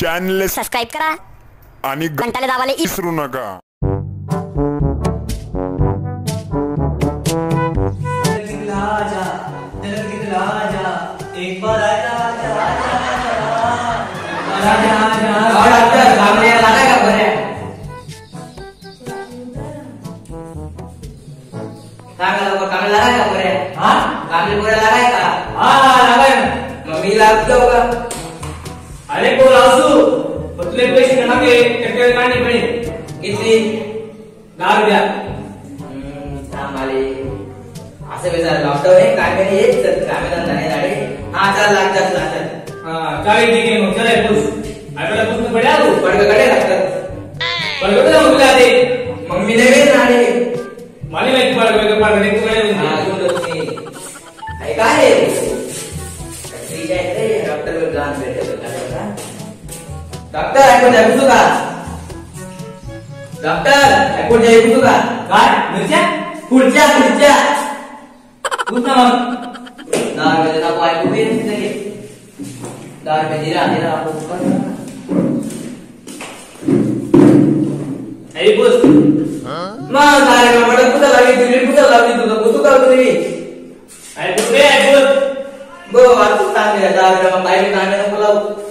Channel subscribe करा आणि घंटाला दाबाले इ- विसरू नका आजा एक बार आजा आजा आजा आजा आजा और डॉक्टर सामने लगा का बरे कागल को कागल लगा का बरे हाँ कागल पूरा लगाय हाँ लगाय मम्मी लागतो का అనే పో రాసు పొత్తులే పోయి నమ్మకి చెప్పే కానీ పని ఇచ్చి దారుగా असं मी झालं लॉकडाऊन काय नाही येत काम धंदा नाही झाले हा चल लागतात लागतात हा चालेल ठीक आहे मग चला पुस आपल्याला पुस पड्या तू पडकाकडे लागतात पडकडे जाऊन तुला ते मग मी नाही येत नाणे मला माहिती पडकडे पडकडे तुकडे डॉक्टर ऐकून ऐकू का डॉक्टर ऐकून ऐकू का काय मिरच्या पुढच्या पुढच्या तूच ना मग दहा रुपये टाकू ऐकू बी नाही दहा रुपये दिला दिला आपण आई पुस मग दहा रुपये म्हटलं कुठं लावली तुझी कुठं लावली तुझं कुठं का तुम्ही आई पुस रे आई पुस गो आता सांग दहा रुपये मग बाहेर काढणे नको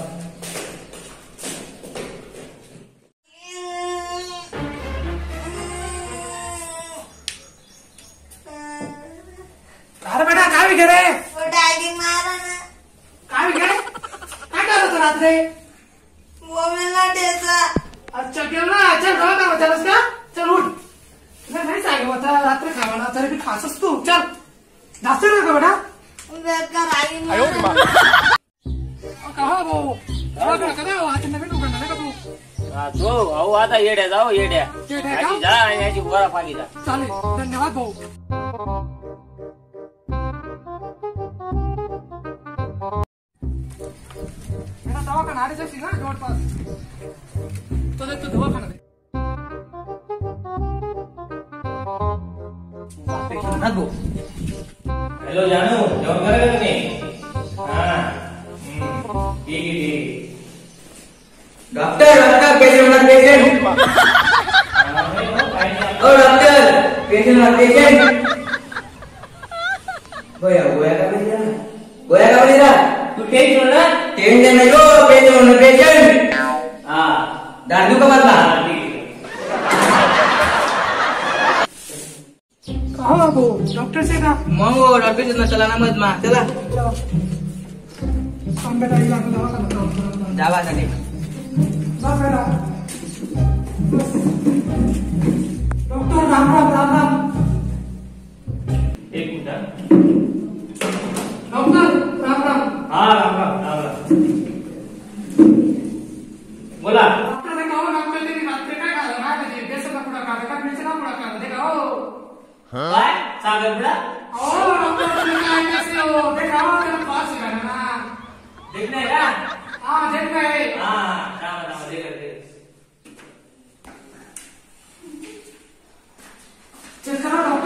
काय रे डायटिंग मारा ना काय विचार काय करत होता रात्री मम्मीला द्यायचा अच्छा केलं ना चल जाऊ ना त्यालाच का चल उठ नाही नाही सांग होता रात्री खावा ना तरी बी खासच तू चल जास्त नका बेटा बेकार आई मारा का हो भाऊ? आता का तू अहो आता येड्या जाऊ येड्या का? जा आणि याची गोरा पाणी जा चालेल धन्यवाद भाऊ बेटा दवाखाना आडीच असेल ना जवळपास तो जातो दवाखाना दे। हॅलो, जानू जेवण करायला का नाही? हा। डॉक्टर डॉक्टर पेशंट पेशंट ओ, डॉक्टर पेशंट पेशंट गोया गोया का बलिरा गोया का बलिरा तू टेन्शन ना टेंशन नाही हो पेशंट पेशंट हा दांडू का बदला हा, ठीक आहे का हो भाऊ डॉक्टर से का मग हो डॉक्टर ना चला ना मत मा चला सांग बेटा हिला आता दवाखाना जाऊ. जावा साठी जा बेटा डॉक्टर राम राम राम है हाँ हा राम राम दे चेक करो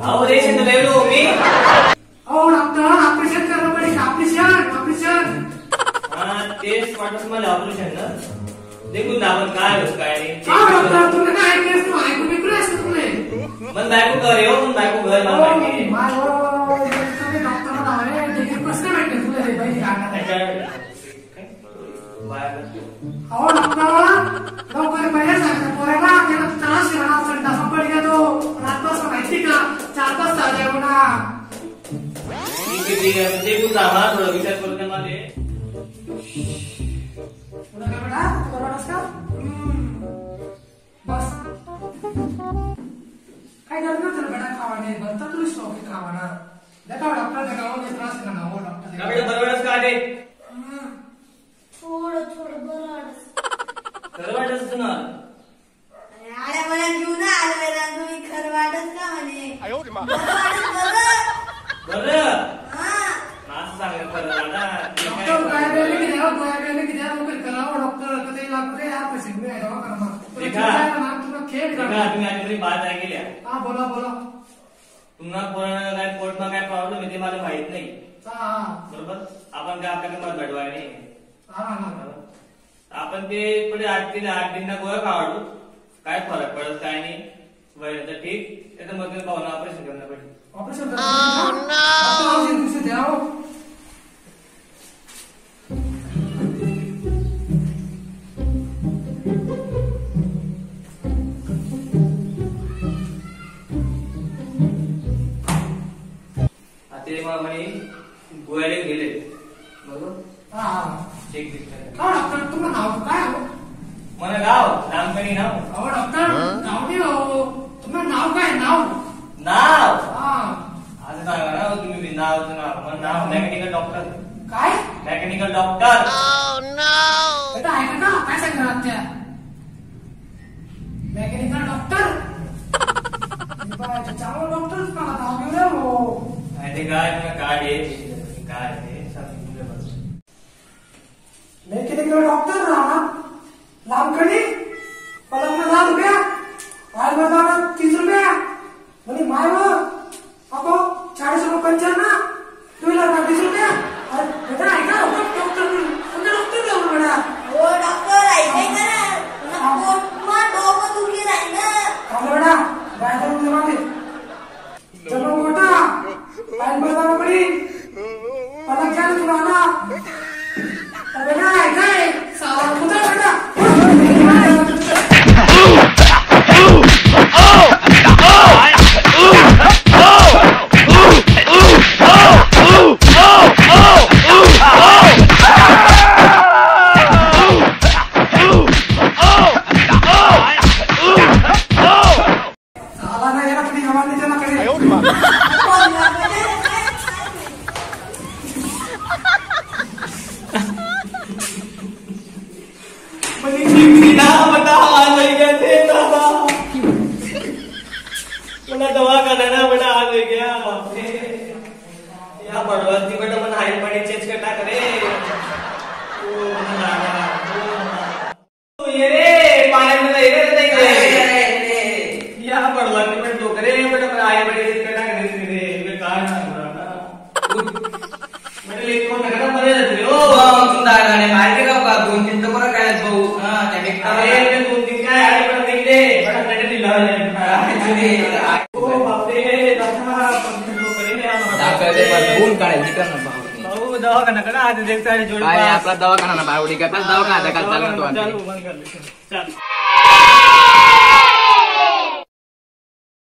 ఆపరేషన్ లేదు అవును అత్త ఆపరేషన్ కరబడి ఆపరేషన్ ఆపరేషన్ तेच वाटत मला ऑपरेशन देखून काय होत काय नाही. तुला काय ऐकू बिकू असत तुले मन बायको घर हो, येऊ माहिती डॉक्टर प्रश्न कोणी जाणार विचार करण्यात काय करणार बेटा खावाने बनता तुला शौक आहे खावाना देखाव डॉक्टर देखाव नाही त्रास ना. हो डॉक्टर का बेटा बरं थोडं थोडं बरं वाटत बरं ना घेऊन आले खरं वाटत का म्हणे बरं. की डॉक्टर बोला बोला. तुम्हाला कोणाला काय काय प्रॉब्लेम आहे ते मला माहीत नाही. बरोबर? आपण काय आपल्याला घडवाय नाही आपण ते पुढे आठ तीन आठ तीन गोळा काढू काय फरक पडत काय नाही. बरं ठीक. त्याचं मग भावना ऑपरेशन करणं पडेल ऑपरेशन मला गाव नामकणी नाव अहो डॉक्टर नाव नाही हो तुम्हाला नाव काय नाव नाव हा असं सांगा ना हो तुम्ही बी नाव नाव मला नाव मेकॅनिकल डॉक्टर काय मेकॅनिकल डॉक्टर बेटा ऐका ना काय सांगणार त्या मेकॅनिकल डॉक्टर चांगलं डॉक्टरच मला नाव घेऊ द्या हो आणि ते काय तुला काय आहे काय हाल थे दादा। मला दवा करना बड़ा हाल हो गया बाप रे या बड़वंती बेटा मन हाई दवाखाना करा आज देखता है जोड़ काय आपला दवाखाना ना बावडी का दवाखाना